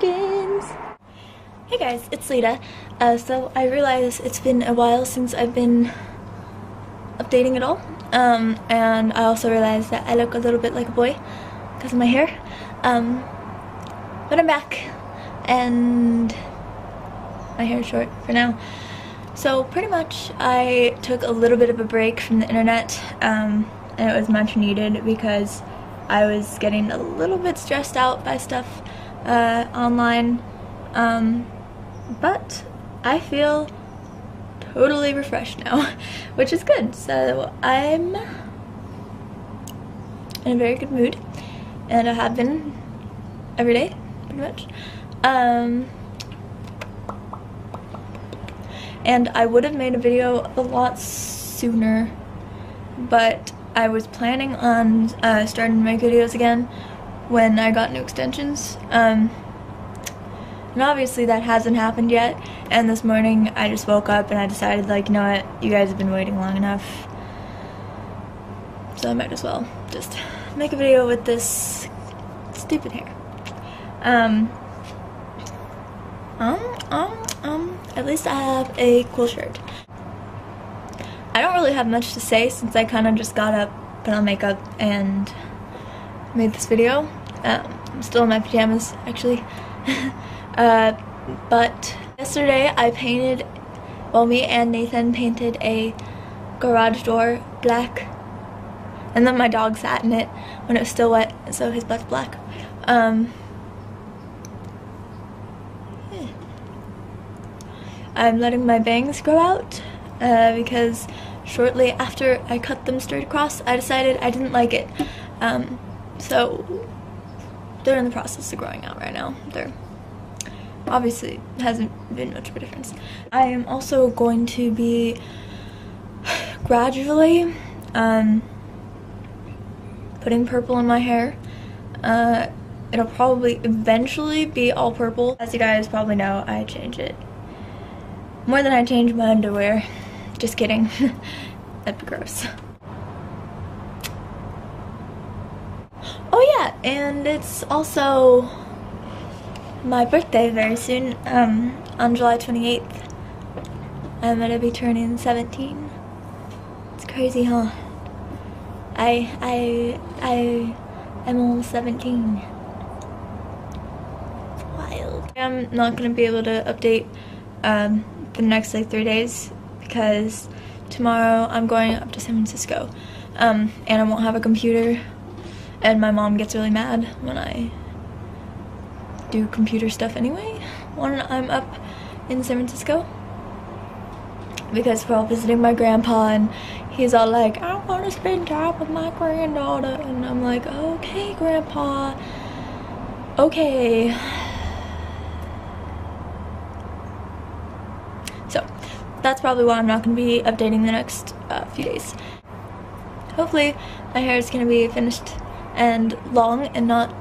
Hey guys, it's Leda. Uh, so I realize it's been a while since I've been updating at all. Um, and I also realized that I look a little bit like a boy because of my hair. Um, but I'm back and my hair is short for now. So pretty much I took a little bit of a break from the internet um, and it was much needed because I was getting a little bit stressed out by stuff uh, online. Um, but I feel totally refreshed now, which is good. So I'm in a very good mood and I have been every day pretty much. Um, and I would have made a video a lot sooner but I was planning on uh, starting to make videos again when I got new extensions. Um, and obviously that hasn't happened yet. And this morning I just woke up and I decided like you know what? You guys have been waiting long enough. So I might as well just make a video with this stupid hair. Um um um um at least I have a cool shirt. I don't really have much to say since I kind of just got up, put on makeup, and made this video. Um, I'm still in my pajamas, actually. uh, but yesterday I painted, well me and Nathan painted a garage door black. And then my dog sat in it when it was still wet, so his butt's black. Um. I'm letting my bangs grow out uh, because shortly after I cut them straight across, I decided I didn't like it. Um, so they're in the process of growing out right now. They're obviously hasn't been much of a difference. I am also going to be gradually um, putting purple in my hair. Uh, it'll probably eventually be all purple. As you guys probably know, I change it more than I change my underwear. Just kidding. That'd be gross. Oh yeah, and it's also my birthday very soon, um, on July 28th. I'm gonna be turning 17. It's crazy, huh? I, I, I I'm almost 17. It's wild. I'm not gonna be able to update um, the next like three days because tomorrow I'm going up to San Francisco um, and I won't have a computer and my mom gets really mad when I do computer stuff anyway when I'm up in San Francisco. Because we're all visiting my grandpa and he's all like I want to spend time with my granddaughter. And I'm like okay grandpa. Okay. So that's probably why I'm not going to be updating the next uh, few days. Hopefully my hair is going to be finished and long and not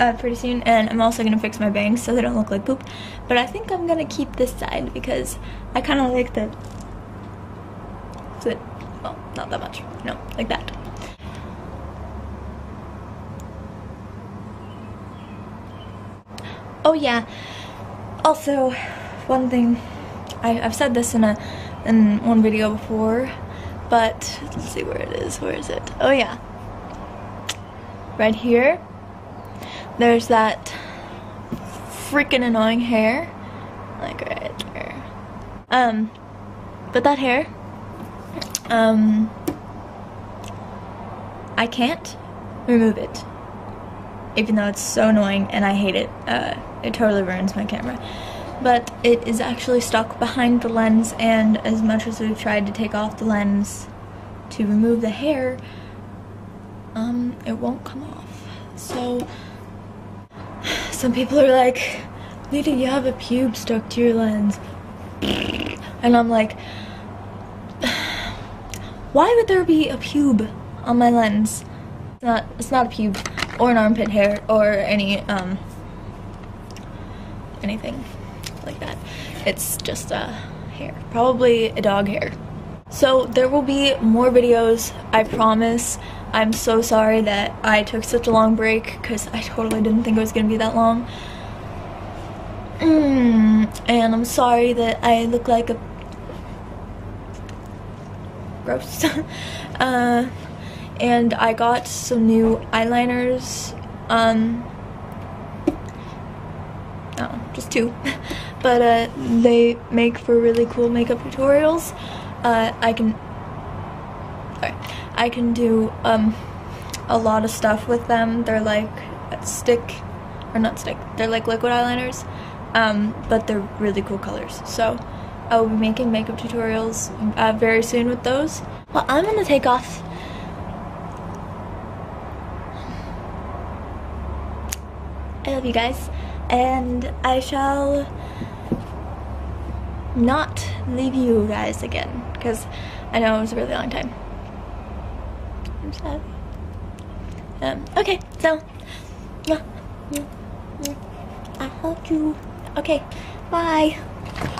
uh, pretty soon. And I'm also to fix my bangs so they don't look like poop. But I think I'm to keep this side because I kind of like the well not that much. No like that. Oh yeah. Also one thing, I, have said this in a in one video before, but let's see where it is. Where is it? Oh yeah, right here. There's that freaking annoying hair, like right there. Um, but that hair, um, I can't remove it, even though it's so annoying and I hate it. Uh, it totally ruins my camera but it is actually stuck behind the lens and as much as we've tried to take off the lens to remove the hair, um, it won't come off. So, some people are like, Leda, you have a pube stuck to your lens. And I'm like, why would there be a pube on my lens? It's not, it's not a pube or an armpit hair or any, um, anything like that. It's just a hair, probably a dog hair. So there will be more videos, I promise. I'm so sorry that I took such a long break because I totally didn't think it was going to be that long. Mm, and I'm sorry that I look like a gross. uh, and I got some new eyeliners. Um, oh, just two. but uh, they make for really cool makeup tutorials. Uh, I can, sorry, I can do um, a lot of stuff with them. They're like stick, or not stick. They're like liquid eyeliners, um, but they're really cool colors. So I will be making makeup tutorials uh, very soon with those. Well, I'm gonna take off. I love you guys, and I shall not leave you guys again because I know it was a really long time. I'm sad. Um, okay, so I love you. Okay, bye.